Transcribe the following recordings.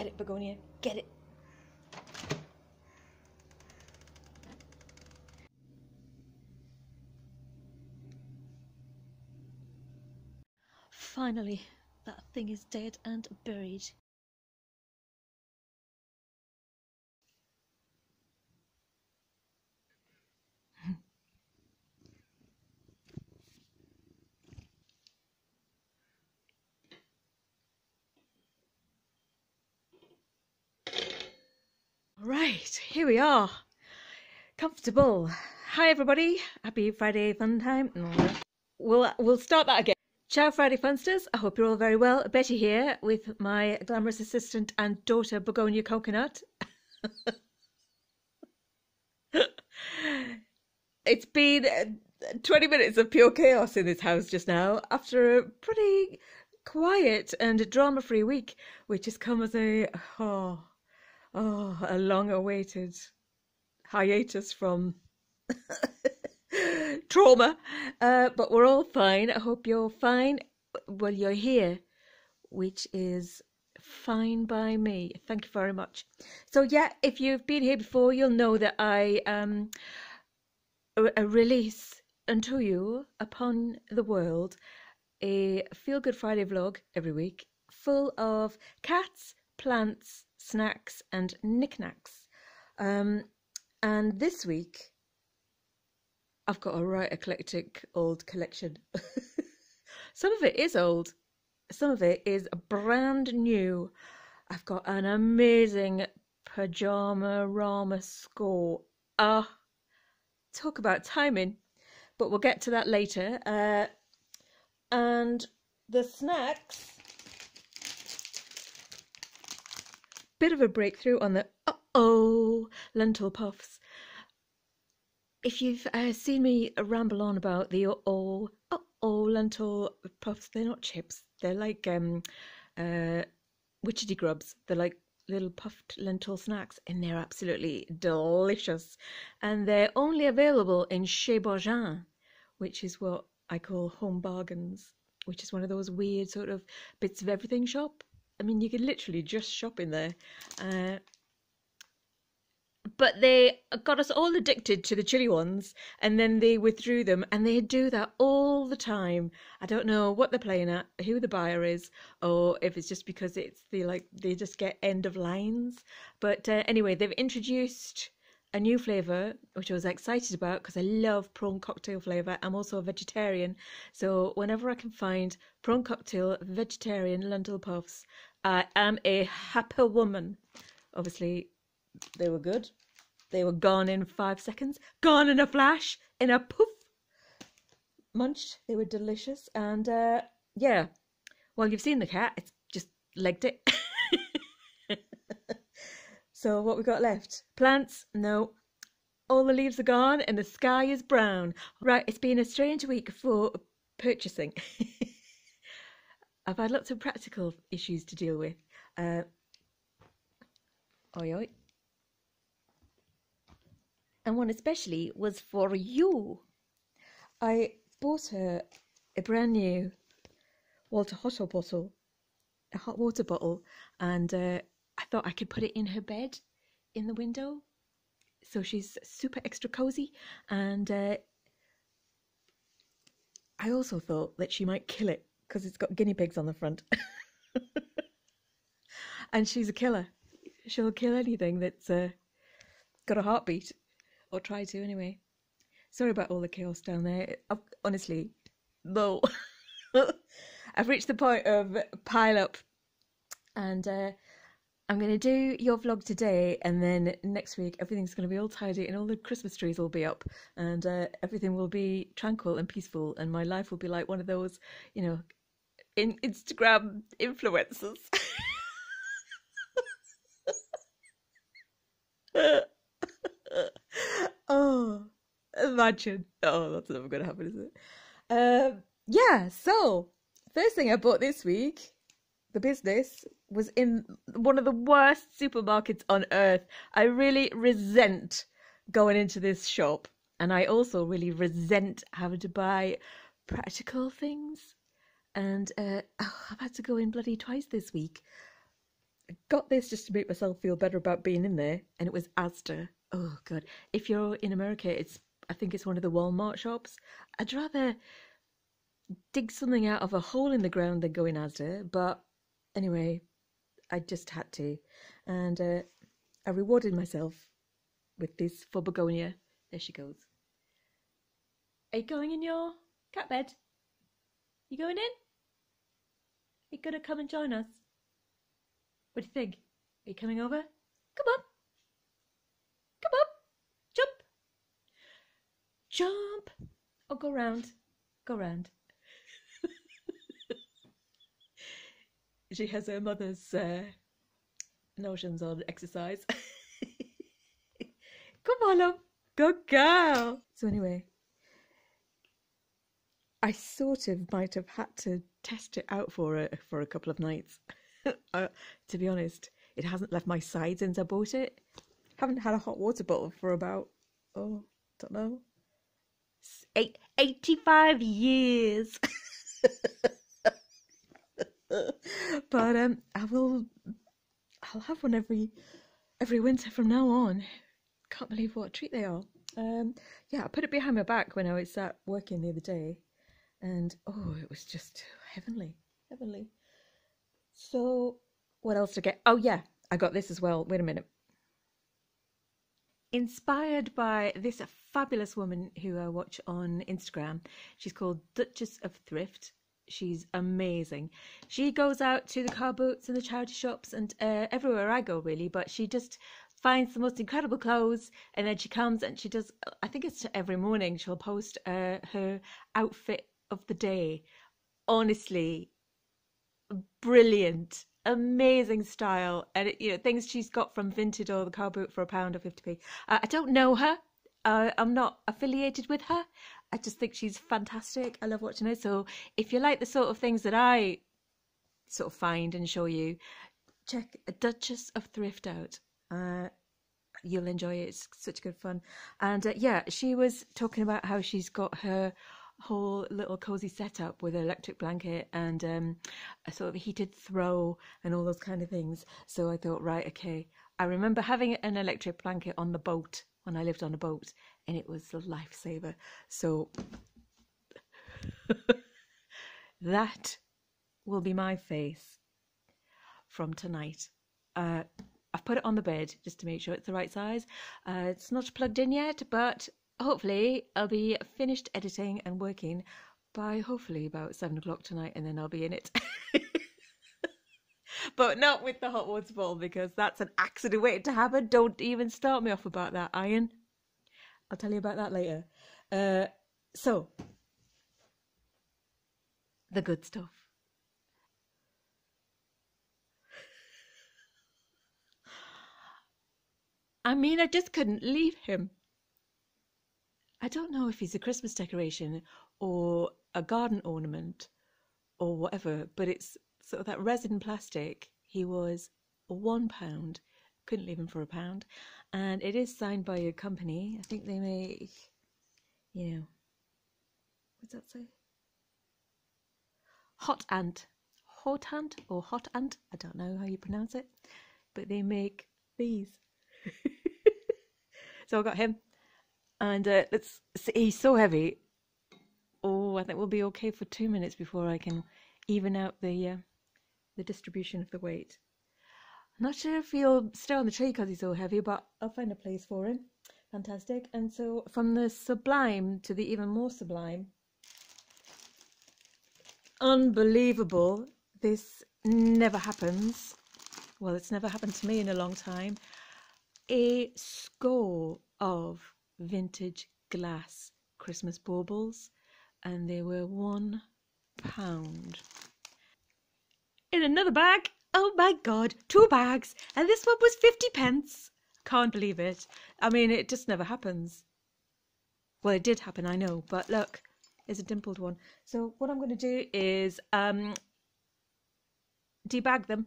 Get it, Begonia. Get it. Finally, that thing is dead and buried. Right, here we are. Comfortable. Hi everybody. Happy Friday fun time. We'll we'll start that again. Ciao Friday Funsters. I hope you're all very well. Betty here with my glamorous assistant and daughter Begonia Coconut. it's been uh, 20 minutes of pure chaos in this house just now after a pretty quiet and drama free week, which has come as a oh Oh, a long awaited hiatus from trauma. Uh, but we're all fine. I hope you're fine. Well, you're here, which is fine by me. Thank you very much. So, yeah, if you've been here before, you'll know that I um, a release unto you upon the world a Feel Good Friday vlog every week full of cats, plants, snacks, and knickknacks. Um, and this week, I've got a right eclectic old collection. some of it is old, some of it is brand new. I've got an amazing pajama rama score. Ah, uh, talk about timing, but we'll get to that later. Uh, and the snacks bit of a breakthrough on the uh oh lentil puffs. If you've uh, seen me ramble on about the oh uh oh lentil puffs, they're not chips. They're like um uh witchetty grubs. They're like little puffed lentil snacks, and they're absolutely delicious. And they're only available in Chez Bourgain, which is what I call home bargains, which is one of those weird sort of bits of everything shop I mean, you could literally just shop in there. Uh, but they got us all addicted to the chili ones and then they withdrew them and they do that all the time i don't know what they're playing at who the buyer is or if it's just because it's the like they just get end of lines but uh, anyway they've introduced a new flavor which i was excited about because i love prawn cocktail flavor i'm also a vegetarian so whenever i can find prawn cocktail vegetarian lentil puffs I am a happy woman. Obviously, they were good. They were gone in five seconds, gone in a flash, in a poof. Munched. They were delicious. And uh, yeah, well, you've seen the cat. It's just legged it. so, what we got left? Plants? No. All the leaves are gone and the sky is brown. Right, it's been a strange week for purchasing. I've had lots of practical issues to deal with. Uh, oi, oi. And one especially was for you. I bought her a brand new Walter Hotto bottle, a hot water bottle, and uh, I thought I could put it in her bed in the window. So she's super extra cozy. And uh, I also thought that she might kill it because it's got guinea pigs on the front. and she's a killer. She'll kill anything that's uh, got a heartbeat, or try to anyway. Sorry about all the chaos down there. I've, honestly, no. I've reached the point of pile up, and uh, I'm going to do your vlog today, and then next week everything's going to be all tidy, and all the Christmas trees will be up, and uh, everything will be tranquil and peaceful, and my life will be like one of those, you know, in Instagram influencers. oh, imagine. Oh, that's never going to happen, is it? Um, yeah, so first thing I bought this week, the business, was in one of the worst supermarkets on earth. I really resent going into this shop, and I also really resent having to buy practical things and uh, oh, I've had to go in bloody twice this week. I got this just to make myself feel better about being in there, and it was Asda. Oh god! If you're in America, it's I think it's one of the Walmart shops. I'd rather dig something out of a hole in the ground than go in Asda, but anyway, I just had to, and uh, I rewarded myself with this for begonia. There she goes. Are you going in your cat bed? You going in? Are you gonna come and join us? What do you think? Are you coming over? Come on. Come on. Jump. Jump. Or go round. Go round. she has her mother's uh, notions on exercise. Come on, love. Good girl. So anyway, I sort of might have had to test it out for a for a couple of nights. uh, to be honest, it hasn't left my side since I bought it. Haven't had a hot water bottle for about oh, I don't know, eight, 85 years. but um, I will. I'll have one every every winter from now on. Can't believe what a treat they are. Um, yeah, I put it behind my back when I was sat working the other day, and oh, it was just heavenly, heavenly. So, what else to get? Oh yeah, I got this as well. Wait a minute. Inspired by this fabulous woman who I watch on Instagram, she's called Duchess of Thrift. She's amazing. She goes out to the car boots and the charity shops and uh, everywhere I go, really. But she just finds the most incredible clothes and then she comes and she does i think it's every morning she'll post uh, her outfit of the day honestly brilliant amazing style. And it, you know things she's got from vinted or the car boot for a pound or 50p uh, i don't know her. Uh, i'm not affiliated with her. I just think she's fantastic. I love watching her. So if you like the sort of things that i sort of find and show you check a duchess of thrift out. Uh, you'll enjoy it. It's such good fun. And uh, yeah, she was talking about how she's got her whole little cozy setup with an electric blanket and um, a sort of heated throw and all those kind of things. So I thought, right, okay. I remember having an electric blanket on the boat when I lived on a boat, and it was a lifesaver. So that will be my face from tonight. Uh, I've put it on the bed just to make sure it's the right size. Uh, it's not plugged in yet, but hopefully I'll be finished editing and working by hopefully about seven o'clock tonight, and then I'll be in it. but not with the hot water bottle because that's an accident waiting to happen. Don't even start me off about that, Iron. I'll tell you about that later. Uh, so, the good stuff. I mean, I just couldn't leave him. I don't know if he's a Christmas decoration or a garden ornament or whatever, but it's sort of that resin plastic. He was one pound. Couldn't leave him for a pound. And it is signed by a company. I think they make, you know, what's that say? Hot Ant. Hot Ant or Hot Ant? I don't know how you pronounce it. But they make these. so I got him, and uh, let's. See, he's so heavy. Oh, I think we'll be okay for two minutes before I can even out the uh, the distribution of the weight. I'm not sure if he'll stay on the tree because he's so heavy, but I'll find a place for him. Fantastic. And so from the sublime to the even more sublime. Unbelievable. This never happens. Well, it's never happened to me in a long time a score of vintage glass Christmas baubles, and they were one pound. In another bag, oh my god, two bags, and this one was 50 pence. Can't believe it. I mean, it just never happens. Well, it did happen, I know, but look, there's a dimpled one. So, what I'm going to do is um, debag them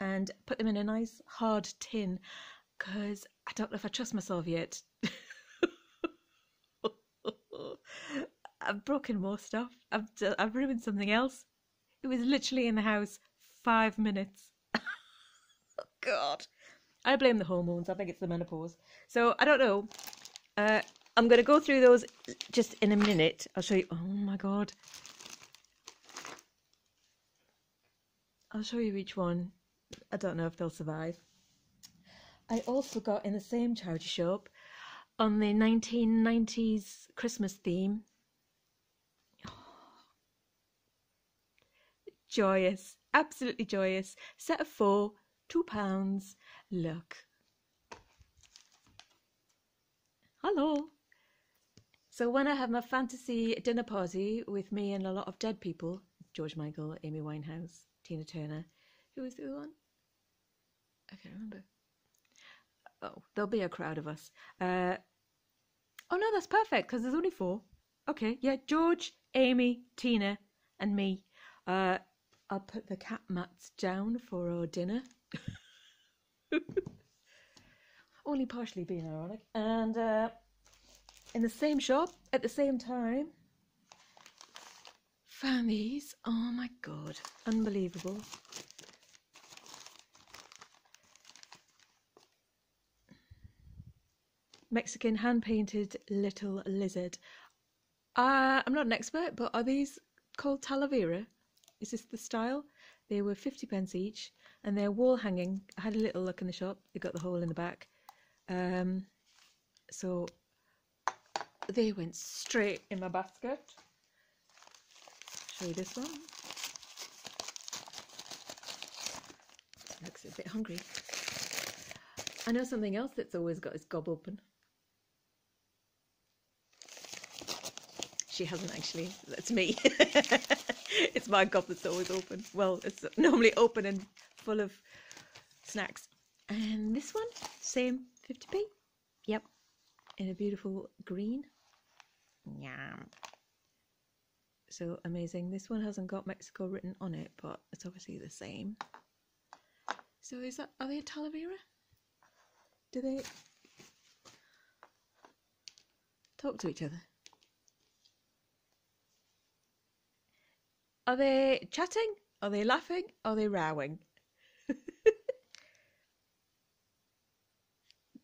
and put them in a nice hard tin because I don't know if I trust myself yet. I've broken more stuff. I've I've ruined something else. It was literally in the house five minutes. God. I blame the hormones. I think it's the menopause. So I don't know. Uh, I'm going to go through those just in a minute. I'll show you. Oh my God. I'll show you each one. I don't know if they'll survive. I also got in the same charity shop on the 1990s Christmas theme. Joyous, absolutely joyous. Set of four, two pounds. Look. Hello. So when I have my fantasy dinner party with me and a lot of dead people, George Michael, Amy Winehouse, Tina Turner, who was the other one? I can't remember. Oh, there'll be a crowd of us. Uh, oh no, that's perfect because there's only four. Okay, yeah, George, Amy, Tina, and me. Uh, I'll put the cat mats down for our dinner. Only partially being ironic. And uh, in the same shop at the same time, found these. Oh my god, unbelievable. Mexican hand painted little lizard. Uh, I'm not an expert, but are these called Talavera? This is this the style? They were 50 pence each and they're wall hanging. I had a little look in the shop, they got the hole in the back. Um, so they went straight in my basket. Show you this one. Looks a bit hungry. I know something else that's always got its gob open. She hasn't actually. That's me. it's my gob that's always open. Well, it's normally open and full of snacks. And this one, same 50p. Yep. In a beautiful green. Yum. So amazing. This one hasn't got Mexico written on it, but it's obviously the same. So is that are they a Talavera? Do they talk to each other? Are they chatting? Are they laughing? Are they rowing?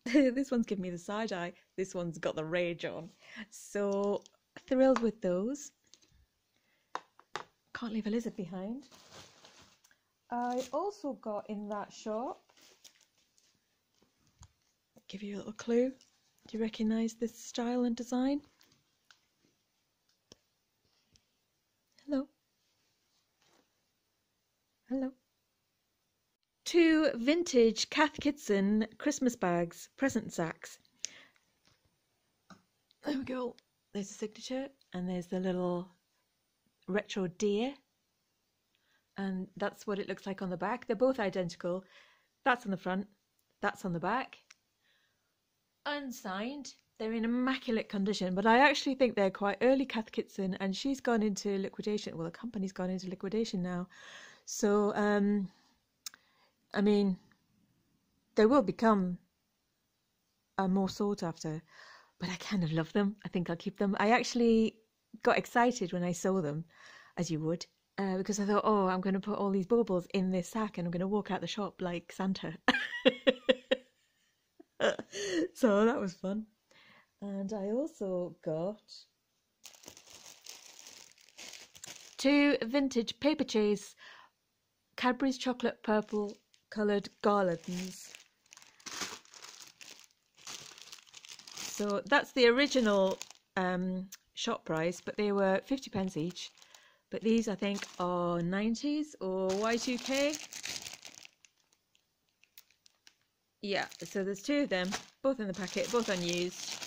this one's giving me the side eye. This one's got the rage on. So thrilled with those. Can't leave a lizard behind. I also got in that shop. Give you a little clue. Do you recognise this style and design? Hello. Hello. Two vintage Cath Kidston Christmas bags, present sacks. There we go. There's the signature, and there's the little retro deer. And that's what it looks like on the back. They're both identical. That's on the front, that's on the back. Unsigned. They're in immaculate condition, but I actually think they're quite early Cath Kidston, and she's gone into liquidation. Well, the company's gone into liquidation now. So, um, I mean, they will become uh, more sought after, but I kind of love them. I think I'll keep them. I actually got excited when I saw them, as you would, uh, because I thought, oh, I'm going to put all these baubles in this sack and I'm going to walk out the shop like Santa. so that was fun. And I also got two vintage Paperchase Cadbury's chocolate purple coloured garlands. So that's the original um, shop price, but they were 50 pence each. But these I think are 90s or Y2K. Yeah, so there's two of them, both in the packet, both unused.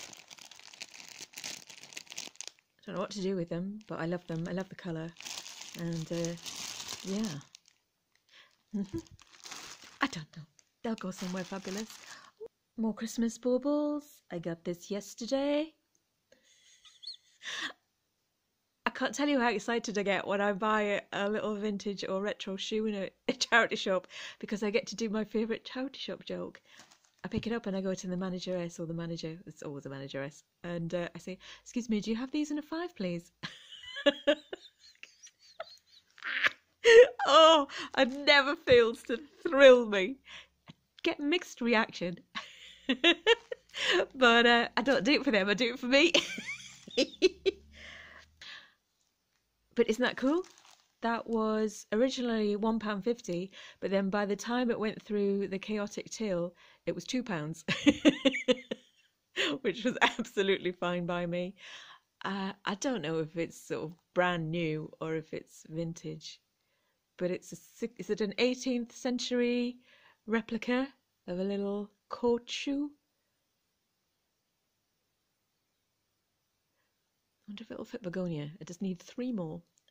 I don't know what to do with them, but I love them. I love the colour. And uh, yeah. Mm-hmm. I don't know. They'll go somewhere fabulous. More Christmas baubles. I got this yesterday. I can't tell you how excited I get when I buy a, little vintage or retro shoe in a, a, charity shop because I get to do my favourite charity shop joke. I pick it up and I go to the manageress or the manager, it's always a manageress, and uh, I say, Excuse me, do you have these in a five, please? oh, it never fails to thrill me. get mixed reaction. but uh, I don't do it for them, I do it for me. but isn't that cool? That was originally £1.50, but then by the time it went through the chaotic till, it was £2, which was absolutely fine by me. Uh, I don't know if it's sort of brand new or if it's vintage, but it's a is it an 18th century replica of a little court shoe? I wonder if it'll fit Begonia. I just need three more.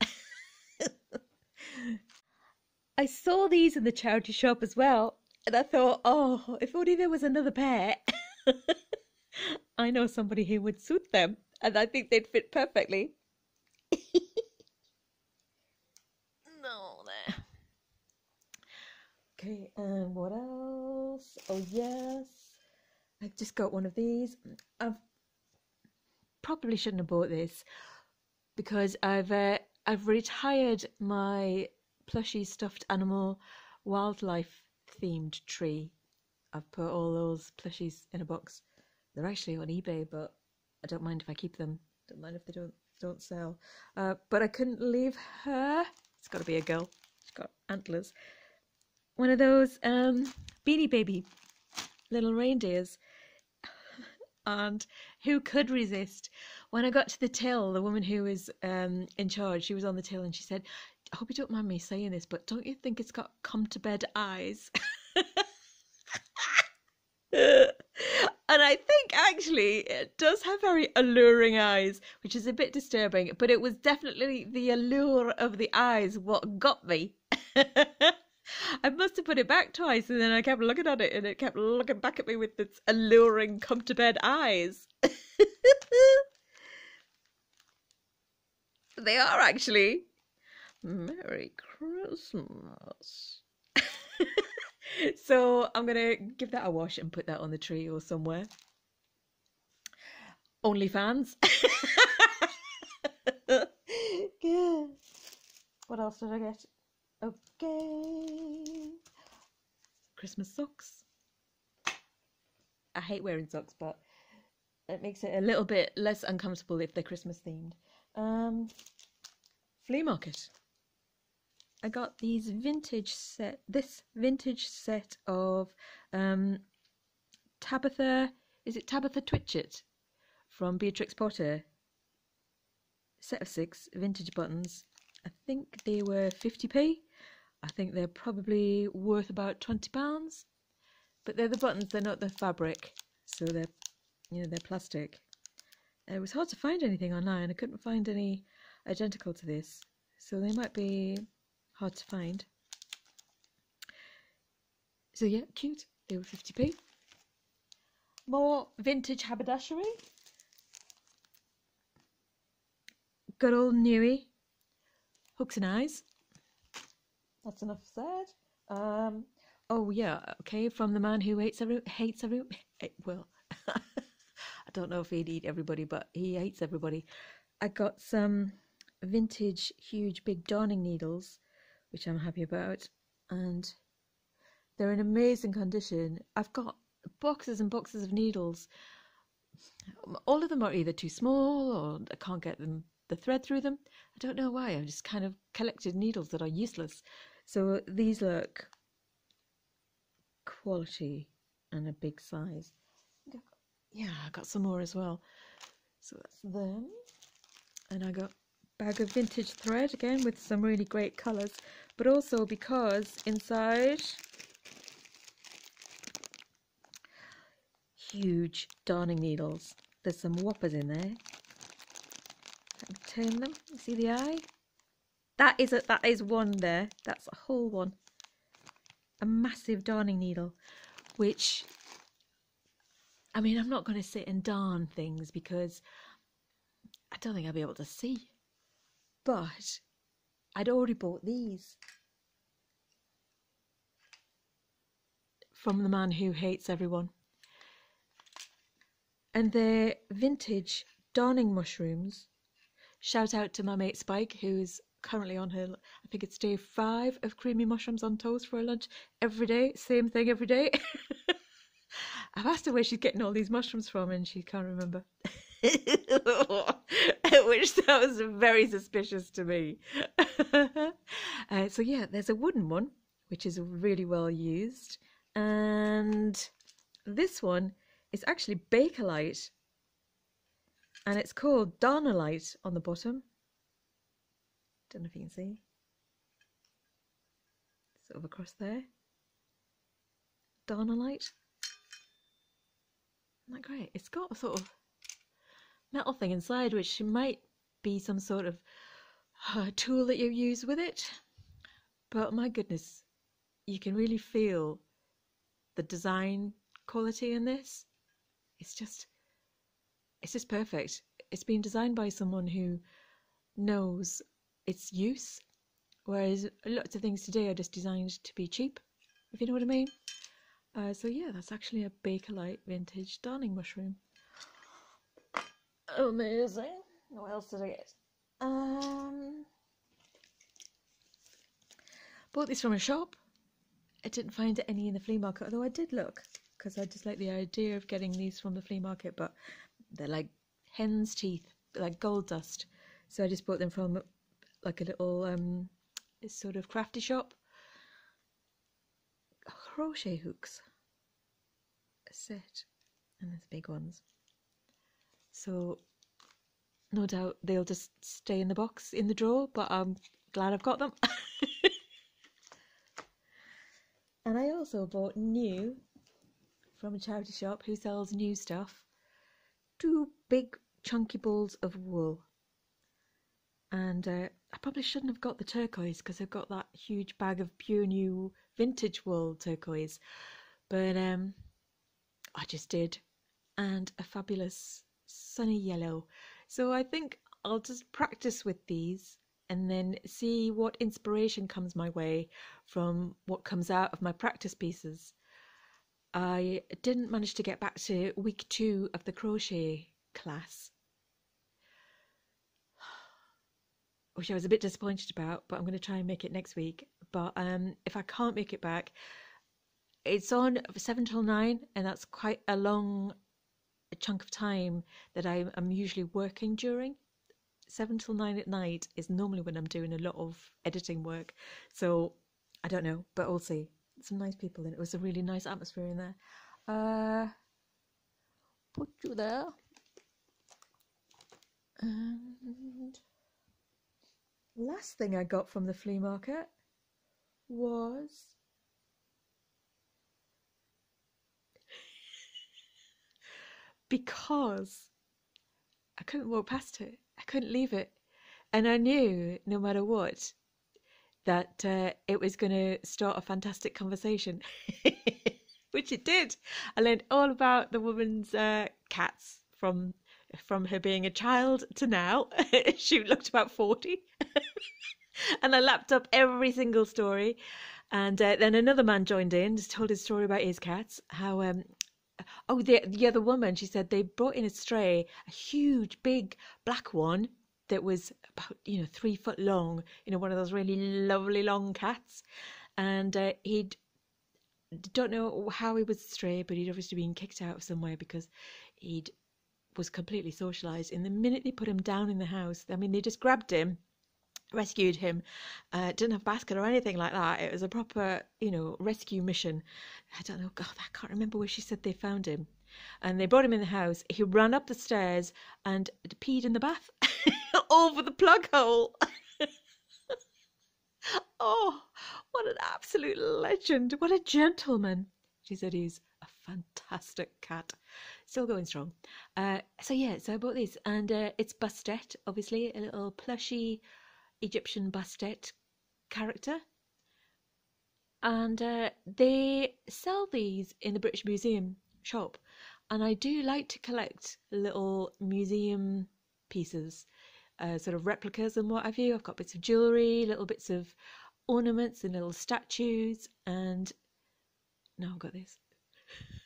I saw these in the charity shop as well, and I thought, oh, if only there was another pair. I know somebody who would suit them, and I think they'd fit perfectly. no, there. Okay, and what else? Oh, yes. I've just got one of these. I've probably shouldn't have bought this because I've uh, I've retired my plushy stuffed animal wildlife themed tree. I've put all those plushies in a box. They're actually on eBay, but I don't mind if I keep them. Don't mind if they don't don't sell. Uh, but I couldn't leave her. It's got to be a girl. She's got antlers. One of those um, beanie baby little reindeers. and who could resist? When I got to the till, the woman who was um, in charge, she was on the till, and she said, "I hope you don't mind me saying this, but don't you think it's got come to bed eyes?" and I think actually it does have very alluring eyes, which is a bit disturbing, but it was definitely the allure of the eyes what got me. I must have put it back twice and then I kept looking at it and it kept looking back at me with its alluring come to bed eyes. they are actually. Merry Christmas. so I'm gonna give that a wash and put that on the tree or somewhere. OnlyFans. yeah. What else did I get? Okay. Christmas socks. I hate wearing socks, but it makes it a little bit less uncomfortable if they're Christmas themed. Um, flea market. I got these vintage set, this vintage set of um, Tabitha, is it Tabitha Twitchit from Beatrix Potter? Set of six vintage buttons. I think they were 50p. I think they're probably worth about £20. But they're the buttons, they're not the fabric. So they're, you know, they're plastic. Uh, it was hard to find anything online. I couldn't find any identical to this. So they might be hard to find. So yeah, cute. They were 50p. More vintage haberdashery. Good old Newey. Hooks and eyes. That's enough said. Um, oh yeah, okay. From the man who hates every hates every eh, well, I don't know if he'd eat everybody, but he hates everybody. I got some vintage, huge, big darning needles which I'm happy about. And they're in amazing condition. I've got boxes and boxes of needles. All of them are either too small or I can't get them the thread through them. I don't know why. I've just kind of collected needles that are useless. So these look quality and a big size. Yeah, I got some more as well. So that's them. And I got bag of vintage thread again with some really great colours but also because inside huge darning needles there's some whoppers in there turn them you see the eye that is a that is one there that's a whole one a massive darning needle which I mean I'm not going to sit and darn things because I don't think I'll be able to see but I'd already bought these from the man who hates everyone. And they're vintage darning mushrooms. Shout out to my mate Spike, who's currently on her, I think it's day five of creamy mushrooms on toast for her lunch every day. Same thing every day. I've asked her where she's getting all these mushrooms from, and she can't remember. Which sounds very suspicious to me. uh, so, yeah, there's a wooden one, which is really well used. And this one is actually Bakelite. And it's called Darnallite on the bottom. Don't know if you can see. Sort of across there. Darnallite. Isn't that great? It's got a sort of metal thing inside, which might be some sort of uh, tool that you use with it. But my goodness, you can really feel the design quality in this. It's just, it's just perfect. It's been designed by someone who knows its use, whereas lots of things today are just designed to be cheap, if you know what I mean. Uh, so yeah, that's actually a Bakelite vintage darning mushroom. Amazing. What else did I get? Um, bought these from a shop. I didn't find any in the flea market, although I did look because I just like the idea of getting these from the flea market, but they're like hen's teeth, like gold dust. So I just bought them from like a little um, sort of crafty shop. Crochet hooks, a set, and there's big ones. So no doubt they'll just stay in the box in the drawer, but I'm glad I've got them. and I also bought new from a charity shop who sells new stuff two big chunky balls of wool. And uh, I probably shouldn't have got the turquoise because I've got that huge bag of pure new vintage wool turquoise. But um, I just did. And a fabulous sunny yellow. So I think I'll just practice with these and then see what inspiration comes my way from what comes out of my practice pieces. I didn't manage to get back to week two of the crochet class which I was a bit disappointed about, but I'm going to try and make it next week. But um, if I can't make it back, it's on seven till nine, and that's quite a long chunk of time that I am usually working during. Seven till nine at night is normally when I'm doing a lot of editing work. So I don't know, but we'll see. Some nice people it. It was a really nice atmosphere in there. Uh, put you there. And last thing I got from the flea market was because I couldn't walk past it. I couldn't leave it. And I knew no matter what that uh, it was going to start a fantastic conversation, which it did. I learned all about the woman's uh, cats from from her being a child to now. she looked about 40. and I lapped up every single story. And uh, then another man joined in, just told his story about his cats. How, um, oh, the, the other woman, she said they brought in a stray, a huge, big black one that was about, you know, three foot long, you know, one of those really lovely long cats. And uh, he'd, don't know how he was stray, but he'd obviously been kicked out of somewhere because he'd was completely socialized. And the minute they put him down in the house, I mean, they just grabbed him, rescued him, uh, didn't have basket or anything like that. It was a proper, you know, rescue mission. I don't know, God, I can't remember where she said they found him. And they brought him in the house. He ran up the stairs and peed in the bath over the plug hole. oh, what an absolute legend. What a gentleman. She said he's a fantastic cat still going strong. Uh, so yeah, so I bought this, and uh, it's Bastet, obviously a little plushy Egyptian Bastet character, and uh, they sell these in the British Museum shop, and I do like to collect little museum pieces, uh, sort of replicas and what have you. I've got bits of jewellery, little bits of ornaments and little statues, and now I've got this.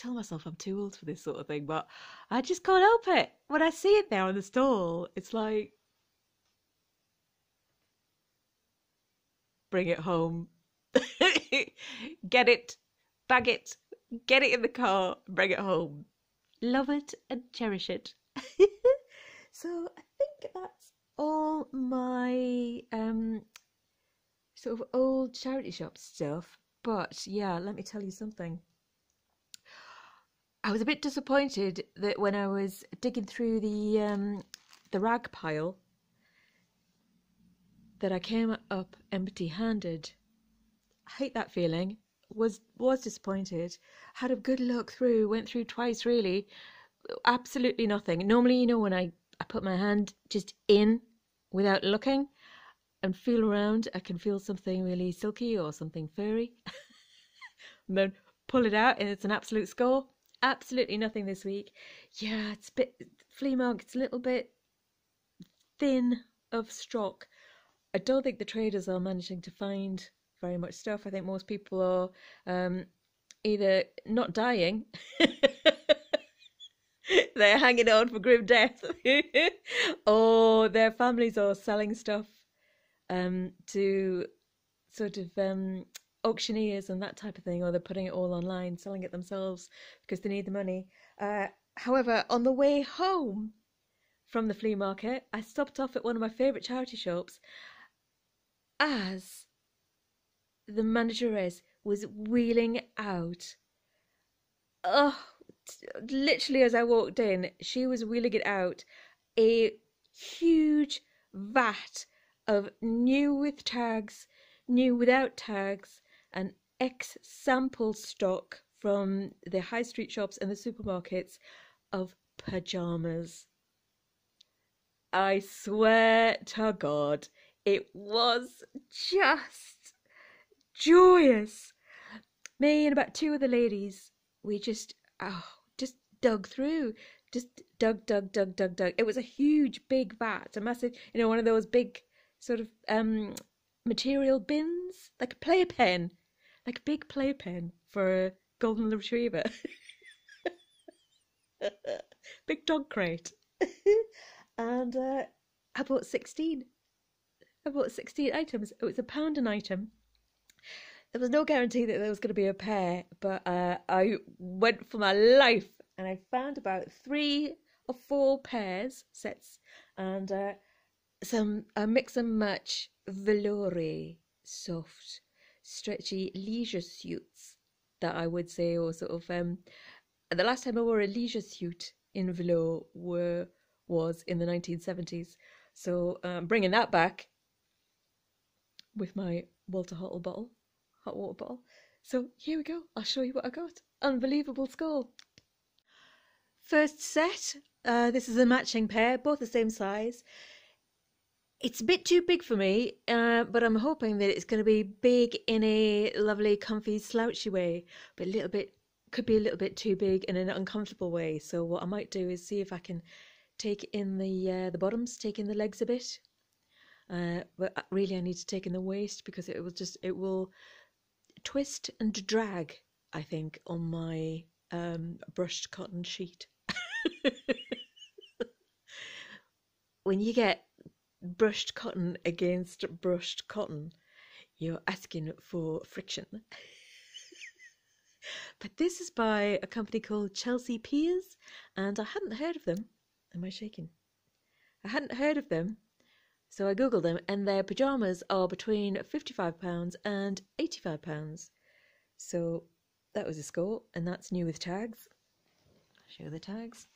tell myself I'm too old for this sort of thing, but I just can't help it. When I see it there on the stall, it's like, bring it home, get it, bag it, get it in the car, bring it home. Love it and cherish it. so I think that's all my um sort of old charity shop stuff. But yeah, let me tell you something. I was a bit disappointed that when I was digging through the um, the rag pile, that I came up empty-handed. I hate that feeling. Was was disappointed. Had a good look through. Went through twice really. Absolutely nothing. Normally, you know, when I I put my hand just in without looking, and feel around, I can feel something really silky or something furry. and then pull it out and it's an absolute score. Absolutely nothing this week. Yeah, it's a bit flea market's a little bit thin of stock. I don't think the traders are managing to find very much stuff. I think most people are um, either not dying, they're hanging on for grim death, or their families are selling stuff um, to sort of um, auctioneers and that type of thing, or they're putting it all online, selling it themselves because they need the money. Uh, however, on the way home from the flea market, I stopped off at one of my favourite charity shops as the manageress was wheeling out. Oh, literally as I walked in, she was wheeling it out a huge vat of new with tags, new without tags, and ex sample stock from the high street shops and the supermarkets of pajamas. I swear to God, it was just joyous. Me and about two of the ladies, we just, oh, just dug through, just dug, dug, dug, dug, dug. It was a huge, big vat, a massive, you know, one of those big sort of um, material bins, like a playpen, like big playpen for a golden retriever. big dog crate. and uh, I bought 16. I bought 16 items. It was a pound an item. There was no guarantee that there was going to be a pair, but uh, I went for my life and I found about three or four pairs, sets, and uh, some a mix and match velour soft stretchy leisure suits that I would say or sort of um the last time I wore a leisure suit in velour were was in the 1970s so um, bringing that back with my Walter Hottle bottle hot water bottle. So here we go. I'll show you what I got. Unbelievable score. First set uh, this is a matching pair both the same size it's a bit too big for me, uh, but I'm hoping that it's going to be big in a lovely, comfy, slouchy way, but a little bit could be a little bit too big in an uncomfortable way. So what I might do is see if I can take in the uh, the bottoms, take in the legs a bit. Uh, but uh, really, I need to take in the waist because it will just it will twist and drag. I think on my um, brushed cotton sheet. when you get brushed cotton against brushed cotton, you're asking for friction. but this is by a company called Chelsea Peers, and I hadn't heard of them. Am I shaking? I hadn't heard of them, so I googled them, and their pajamas are between £55 and £85. So that was a score, and that's new with tags. Show the tags.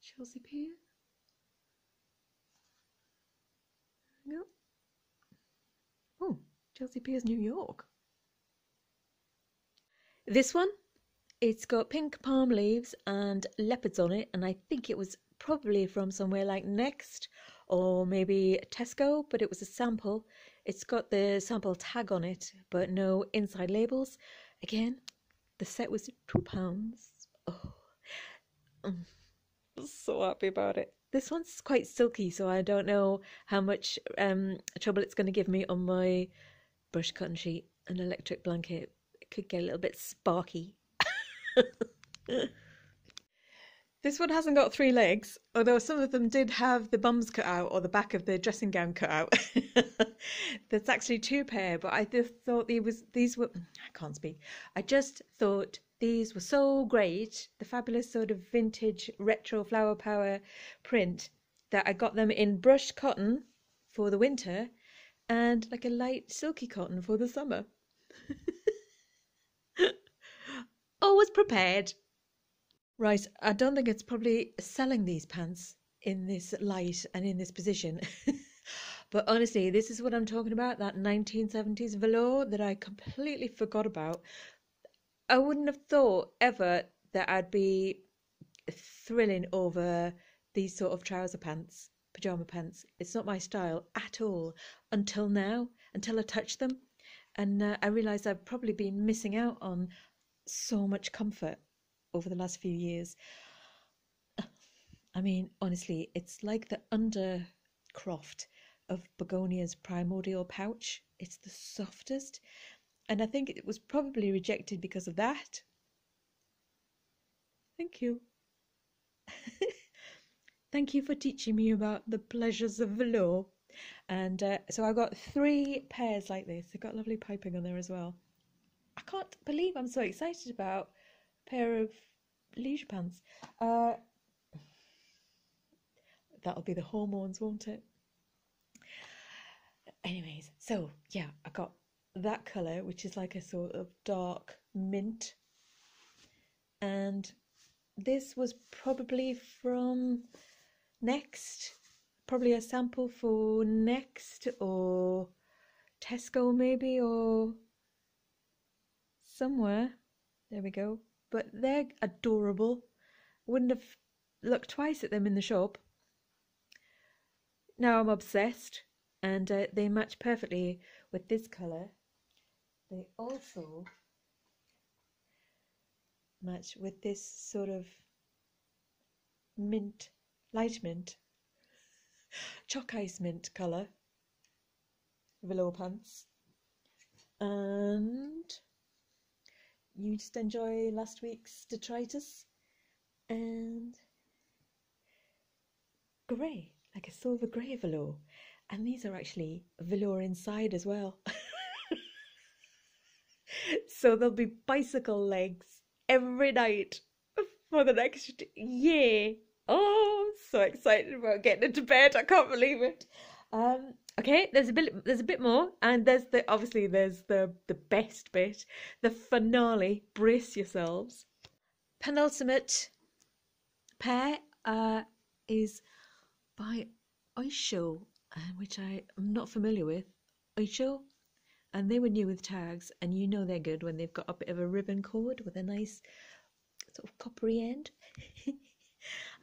Chelsea Peers. Oh, Chelsea Piers, New York. This one, it's got pink palm leaves and leopards on it, and I think it was probably from somewhere like Next or maybe Tesco, but it was a sample. It's got the sample tag on it, but no inside labels. Again, the set was two pounds. Oh, I'm so happy about it. This one's quite silky, so I don't know how much um, trouble it's going to give me on my brush cotton sheet. An electric blanket it could get a little bit sparky. This one hasn't got three legs, although some of them did have the bums cut out or the back of the dressing gown cut out. There's actually two pair, but I just thought these were I can't speak. I just thought these were so great, the fabulous sort of vintage retro flower power print that I got them in brushed cotton for the winter and like a light silky cotton for the summer. Always prepared. Right, I don't think it's probably selling these pants in this light and in this position. but honestly, this is what I'm talking about that 1970s velour that I completely forgot about. I wouldn't have thought ever that I'd be thrilling over these sort of trouser pants, pajama pants. It's not my style at all until now, until I touched them. And uh, I realised I've probably been missing out on so much comfort over the last few years. I mean, honestly, it's like the undercroft of Begonia's primordial pouch. It's the softest, and I think it was probably rejected because of that. Thank you. Thank you for teaching me about the pleasures of velour. And uh, so I've got three pairs like this. They've got lovely piping on there as well. I can't believe I'm so excited about a pair of leisure pants. Uh, that'll be the hormones, won't it? Anyways, so yeah, I got that colour, which is like a sort of dark mint. And this was probably from Next, probably a sample for Next or Tesco, maybe, or somewhere. There we go but they're adorable. Wouldn't have looked twice at them in the shop. Now I'm obsessed, and uh, they match perfectly with this colour. They also match with this sort of mint, light mint, chalk ice mint colour, velour pants. And you just enjoy last week's detritus and grey, like a silver grey velour. And these are actually velour inside as well. so there'll be bicycle legs every night for the next year. Oh, so excited about getting into bed. I can't believe it. Um, Okay, there's a bit there's a bit more and there's the obviously there's the the best bit, the finale. Brace yourselves. Penultimate pair uh, is by Oysho, uh, which I am not familiar with. Oysho, and they were new with tags, and you know they're good when they've got a bit of a ribbon cord with a nice sort of coppery end.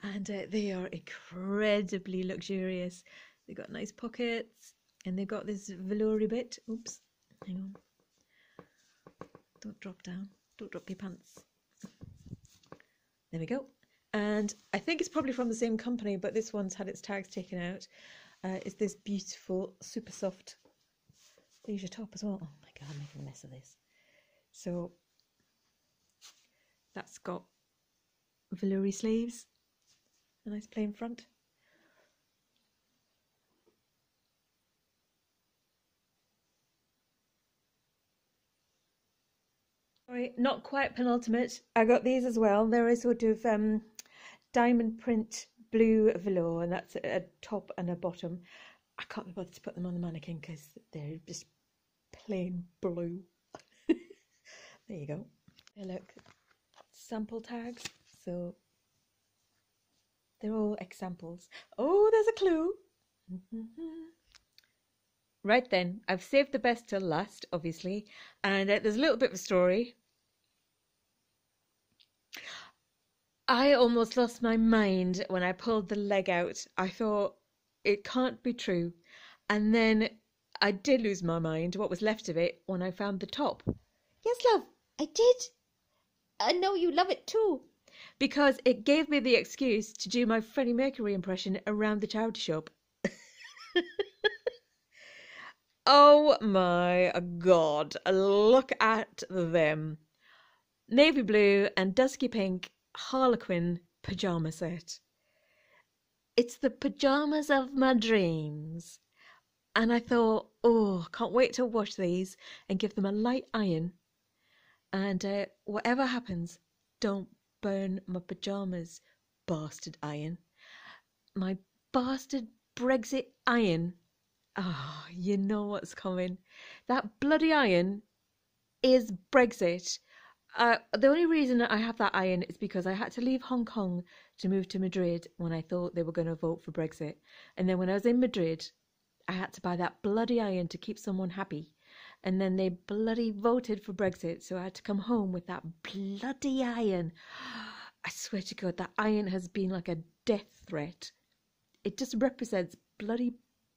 and uh, they are incredibly luxurious. They've got nice pockets and they've got this veloury bit. Oops, hang on. Don't drop down. Don't drop your pants. There we go. And I think it's probably from the same company, but this one's had its tags taken out. Uh, it's this beautiful, super soft leisure top as well. Oh my god, I'm making a mess of this. So that's got veloury sleeves, a nice plain front. Sorry, not quite penultimate. I got these as well. They're a sort of um, diamond print blue velour, and that's a top and a bottom. I can't be bothered to put them on the mannequin because they're just plain blue. there you go. They look sample tags, so they're all examples. Oh, there's a clue. Right then, I've saved the best till last, obviously, and uh, there's a little bit of a story. I almost lost my mind when I pulled the leg out. I thought, it can't be true. And then I did lose my mind, what was left of it, when I found the top. Yes, love, I did. I know you love it too. Because it gave me the excuse to do my Freddie Mercury impression around the charity shop. Oh my god, look at them. Navy blue and dusky pink harlequin pajama set. It's the pajamas of my dreams. And I thought, oh, can't wait to wash these and give them a light iron. And uh, whatever happens, don't burn my pajamas, bastard iron. My bastard Brexit iron. Ah, oh, you know what's coming. That bloody iron is Brexit. Uh, the only reason I have that iron is because I had to leave Hong Kong to move to Madrid when I thought they were going to vote for Brexit. And then when I was in Madrid, I had to buy that bloody iron to keep someone happy. And then they bloody voted for Brexit, so I had to come home with that bloody iron. I swear to God, that iron has been like a death threat. It just represents bloody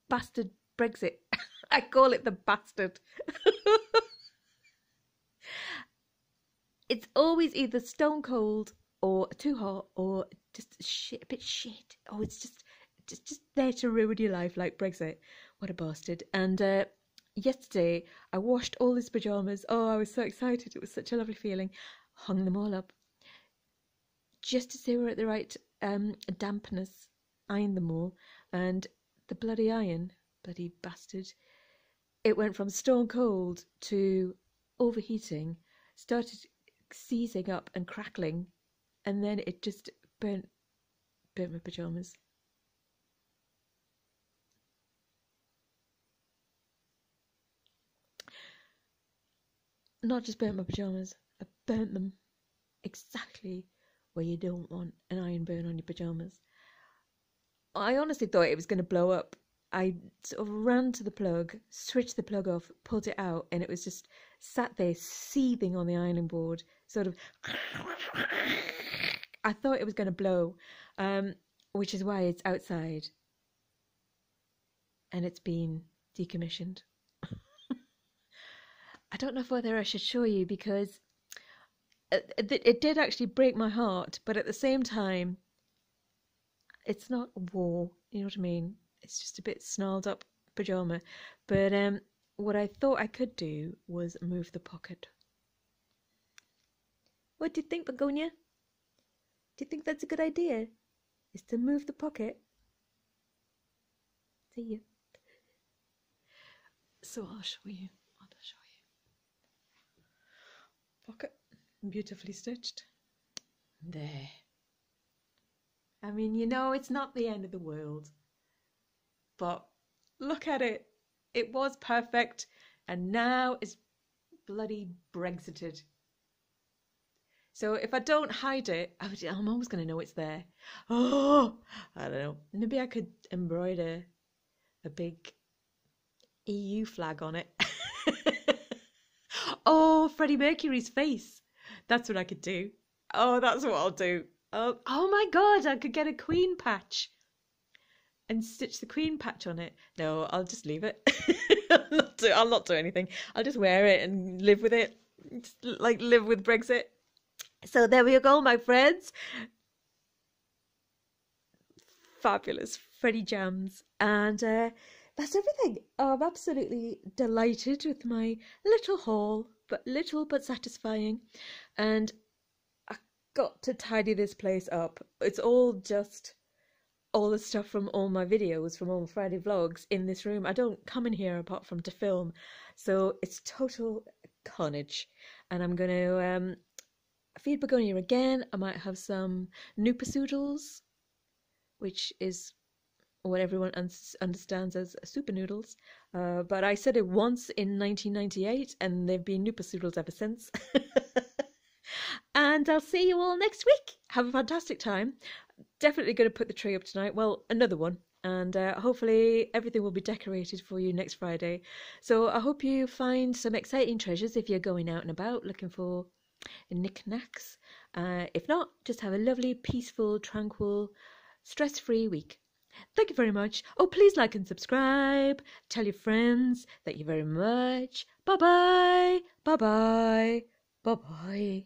bastard Brexit. I call it the bastard. it's always either stone cold or too hot or just shit, a bit shit. Oh, it's just, just, just there to ruin your life like Brexit. What a bastard! And uh, yesterday I washed all his pajamas. Oh, I was so excited! It was such a lovely feeling. Hung them all up just as they were at the right um, dampness. Ironed them all, and the bloody iron bloody bastard. It went from stone cold to overheating, started seizing up and crackling, and then it just burnt burnt my pajamas. Not just burnt my pajamas, I burnt them exactly where you don't want an iron burn on your pajamas. I honestly thought it was going to blow up I sort of ran to the plug, switched the plug off, pulled it out, and it was just sat there seething on the ironing board, sort of. I thought it was going to blow, um, which is why it's outside and it's been decommissioned. I don't know whether I should show you because it, it did actually break my heart, but at the same time, it's not war, you know what I mean? it's just a bit snarled up pajama. But um, what I thought I could do was move the pocket. What do you think, Begonia? Do you think that's a good idea? Is to move the pocket? See you. So I'll show you. I'll show you. Pocket, beautifully stitched. There. I mean, you know, it's not the end of the world. But look at it. It was perfect, and now it's bloody Brexited. So if I don't hide it, I would, I'm always going to know it's there. Oh, I don't know. Maybe I could embroider a big EU flag on it. oh, Freddie Mercury's face. That's what I could do. Oh, that's what I'll do. Oh, oh my God, I could get a Queen patch and stitch the queen patch on it. No, I'll just leave it. I'll, not do, I'll not do anything. I'll just wear it and live with it. Just, like live with Brexit. So there we go, my friends. Fabulous Freddie Jams. And uh, that's everything. I'm absolutely delighted with my little haul, but little but satisfying. And I got to tidy this place up. It's all just all the stuff from all my videos from all my Friday vlogs in this room. I don't come in here apart from to film, so it's total carnage. And I'm going to um, feed begonia again. I might have some Noopersoodles, which is what everyone un- understands as super noodles. Uh, but I said it once in 1998, and they've been Noopersoodles ever since. and I'll see you all next week. Have a fantastic time definitely going to put the tree up tonight. Well, another one. And uh, hopefully everything will be decorated for you next Friday. So I hope you find some exciting treasures if you're going out and about looking for knickknacks. Uh, if not, just have a lovely, peaceful, tranquil, stress free week. Thank you very much. Oh, please like and subscribe. Tell your friends. Thank you very much. Bye bye. Bye bye. Bye bye.